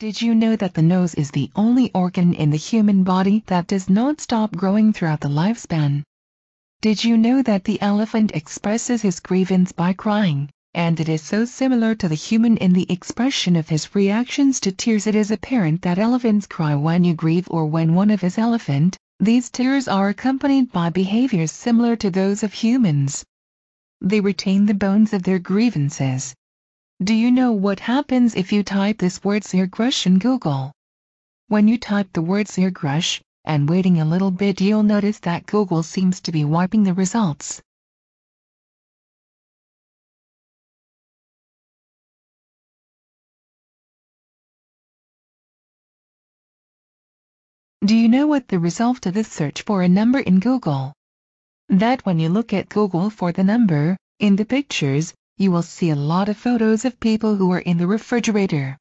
Did you know that the nose is the only organ in the human body that does not stop growing throughout the lifespan? Did you know that the elephant expresses his grievance by crying, and it is so similar to the human in the expression of his reactions to tears it is apparent that elephants cry when you grieve or when one of his elephant, these tears are accompanied by behaviors similar to those of humans. They retain the bones of their grievances. Do you know what happens if you type this word zerg rush in Google? When you type the word zerg rush, and waiting a little bit you'll notice that Google seems to be wiping the results. Do you know what the result of the search for a number in Google? That when you look at Google for the number, in the pictures, you will see a lot of photos of people who are in the refrigerator.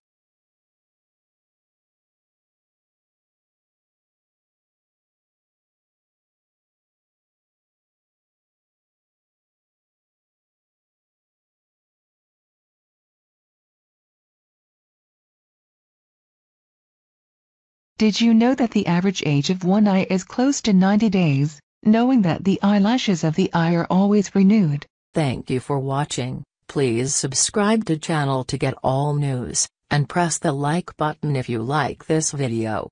Did you know that the average age of one eye is close to 90 days, knowing that the eyelashes of the eye are always renewed? Thank you for watching, please subscribe to channel to get all news, and press the like button if you like this video.